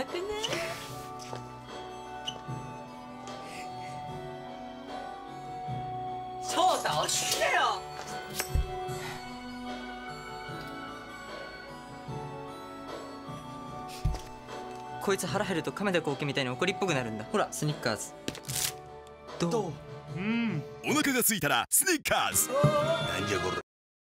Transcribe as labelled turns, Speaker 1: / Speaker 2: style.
Speaker 1: なくね。翔太落ち着けよ。こいつ腹減ると亀田光輝みたいに怒りっぽくなるんだ。ほらスニッカーズ。どう？う？ん。
Speaker 2: お腹が空いたらスニッカーズ。なんじゃこれ